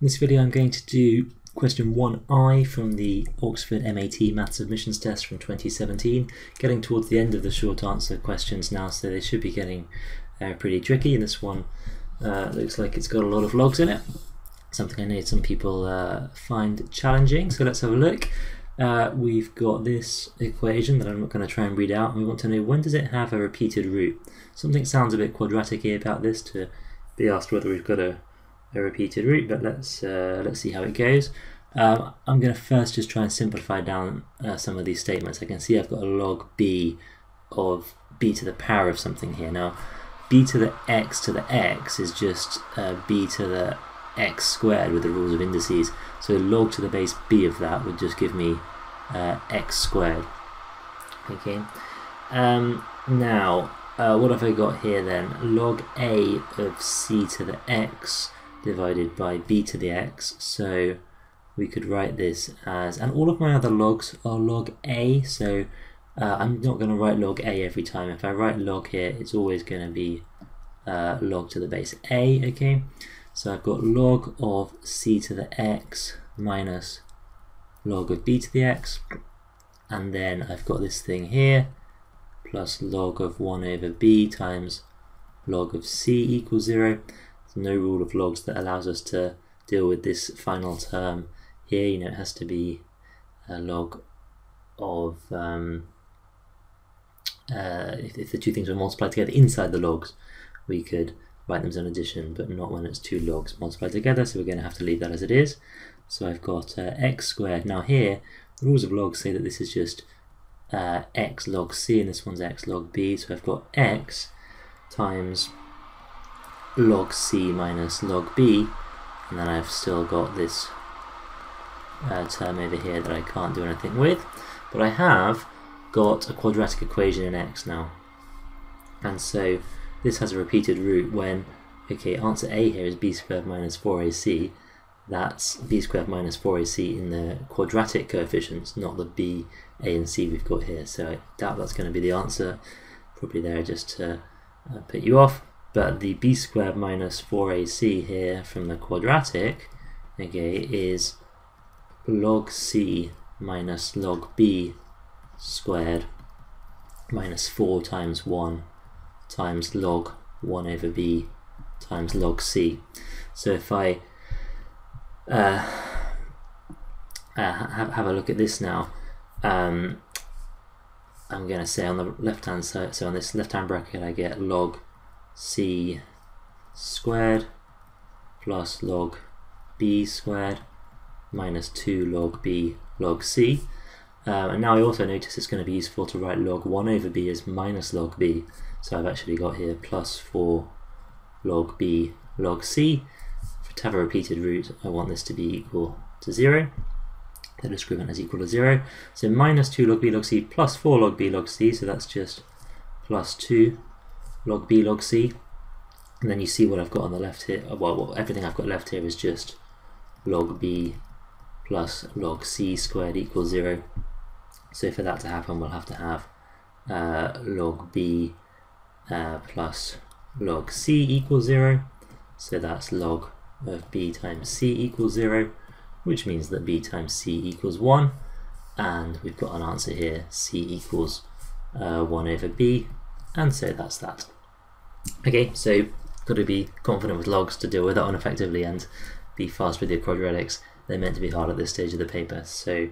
In this video I'm going to do question 1i from the Oxford MAT Maths Admissions Test from 2017. Getting towards the end of the short answer questions now, so they should be getting uh, pretty tricky. And this one uh, looks like it's got a lot of logs in it, something I know some people uh, find challenging. So let's have a look. Uh, we've got this equation that I'm not going to try and read out, and we want to know when does it have a repeated root. Something sounds a bit quadratic about this to be asked whether we've got a a repeated root, but let's uh, let's see how it goes. Um, I'm going to first just try and simplify down uh, some of these statements. I can see I've got a log b of b to the power of something here. Now, b to the x to the x is just uh, b to the x squared with the rules of indices. So log to the base b of that would just give me uh, x squared. Okay. Um, now, uh, what have I got here then? Log a of c to the x divided by b to the x. So we could write this as, and all of my other logs are log a, so uh, I'm not going to write log a every time. If I write log here, it's always going to be uh, log to the base a, okay? So I've got log of c to the x minus log of b to the x, and then I've got this thing here, plus log of 1 over b times log of c equals 0. No rule of logs that allows us to deal with this final term here. You know, it has to be a log of um, uh, if, if, the two things were multiplied together inside the logs, we could write them as an addition, but not when it's two logs multiplied together. So we're going to have to leave that as it is. So I've got uh, x squared. Now here, the rules of logs say that this is just uh, x log c, and this one's x log b. So I've got x times log c minus log b and then I've still got this uh, term over here that I can't do anything with but I have got a quadratic equation in x now. And so this has a repeated root when okay answer A here is b squared minus 4ac that's b squared minus 4ac in the quadratic coefficients not the b a and c we've got here. So I doubt that's going to be the answer. Probably there just to uh, put you off but the b squared minus 4ac here from the quadratic okay, is log c minus log b squared minus 4 times 1 times log 1 over b times log c. So if I uh, uh, have, a look at this now, um, I'm going to say on the left hand side, so on this left hand bracket I get log c squared plus log b squared minus 2 log b log c. Um, and now I also notice it's going to be useful to write log 1 over b as minus log b. So I've actually got here plus 4 log b log c. To have a repeated root, I want this to be equal to 0. The discriminant is equal to 0. So minus 2 log b log c plus 4 log b log c, so that's just plus 2 log b log c and then you see what I've got on the left here. Well, well everything I've got left here is just log b plus log c squared equals 0 so for that to happen we'll have to have uh, log b uh, plus log c equals 0 so that's log of b times c equals 0 which means that b times c equals 1 and we've got an answer here c equals uh, 1 over b and so that's that. Okay, so got to be confident with logs to deal with that one effectively and be fast with your quadratics. They're meant to be hard at this stage of the paper, so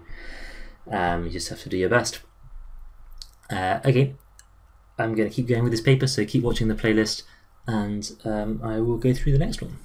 um, you just have to do your best. Uh, okay, I'm going to keep going with this paper, so keep watching the playlist and um, I will go through the next one.